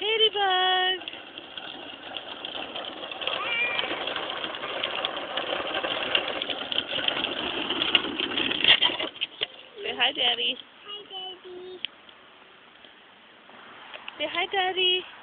Ladybug. Say hi, Daddy. Hi, Daddy. Say hi, Daddy.